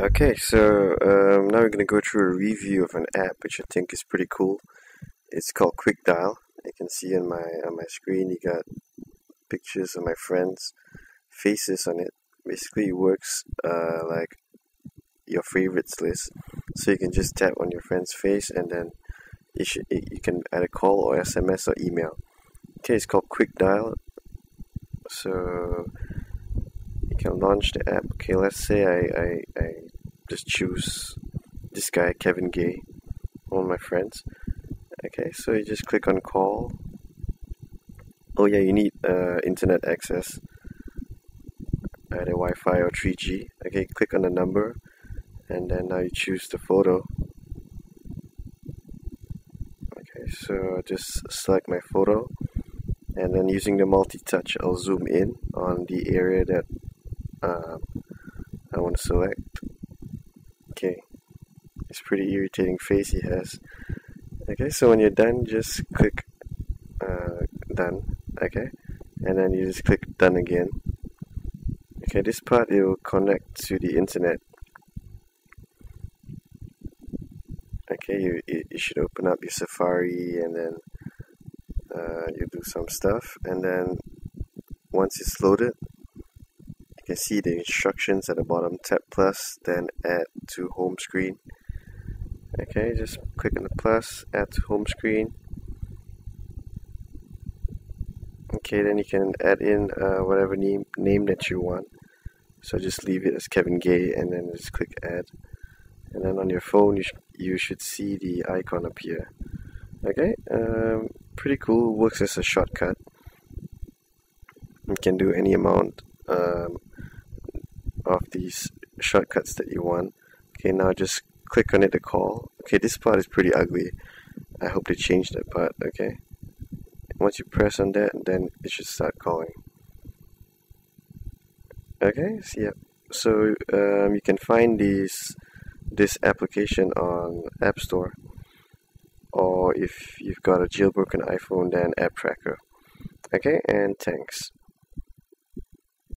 Okay, so um, now we're going to go through a review of an app which I think is pretty cool. It's called Quickdial. You can see on my on my screen you got pictures of my friends' faces on it. Basically, it works uh, like your favorites list. So you can just tap on your friend's face and then you, should, you can either call or SMS or email. Okay, it's called Quickdial. So you can launch the app. Okay, let's say I, I, I just choose this guy, Kevin Gay, all my friends. Okay, so you just click on call. Oh yeah, you need uh, internet access, either Wi-Fi or 3G. Okay, click on the number, and then now you choose the photo. Okay, so I just select my photo, and then using the multi-touch, I'll zoom in on the area that um, I want to select. Okay, it's pretty irritating face he has. Okay, so when you're done, just click uh, done. Okay, and then you just click done again. Okay, this part it will connect to the internet. Okay, you, you should open up your Safari and then uh, you do some stuff, and then once it's loaded, can see the instructions at the bottom tap plus then add to home screen. Okay just click on the plus add to home screen. Okay then you can add in uh, whatever name name that you want. So just leave it as Kevin Gay and then just click add. And then on your phone you, sh you should see the icon appear okay um, pretty cool. Works as a shortcut. You can do any amount um, of these shortcuts that you want. Okay, now just click on it to call. Okay, this part is pretty ugly. I hope they change that part, okay? Once you press on that, then it should start calling. Okay, so yeah. So um, you can find these this application on App Store or if you've got a jailbroken iPhone then AppTrackr. Okay, and thanks.